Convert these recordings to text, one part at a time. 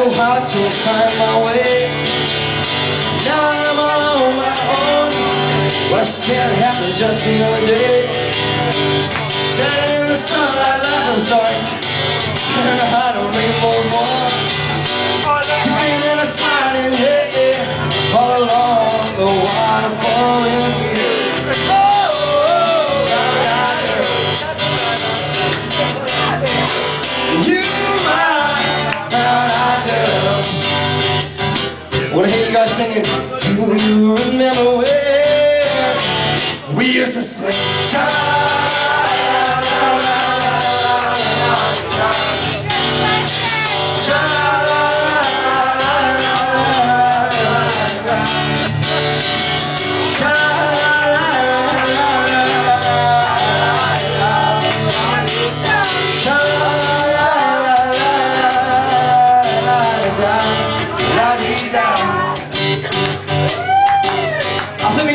so hard to find my way Now I'm all on my own What's that happened just the other day Sat in the sunlight like I'm sorry Turn out a rainbow's more Sleeping in a smiling, head yeah, All along the waterfall in here Oh, oh, oh, oh, oh, oh, oh, oh, oh, oh, oh, singing? Do you remember when we used to sing? I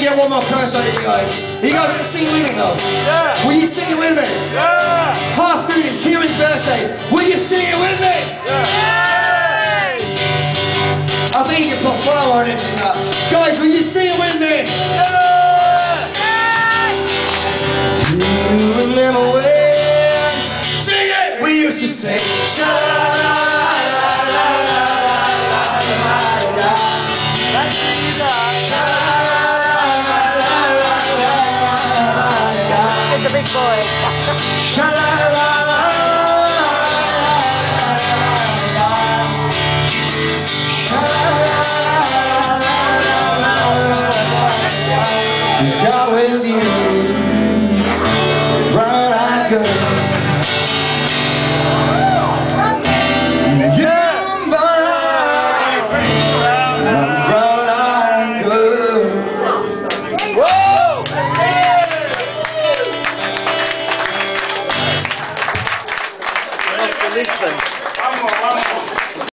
get one more of you guys. You guys gonna sing with me though? Yeah. Will you sing it with me? Yeah. Half moon, it's Kieran's birthday. Will you sing it with me? Yeah. I think you can put flower on it and that. Guys, will you sing it with me? Yeah. Do you remember when? Sing it! We used to sing. life. Lisbon.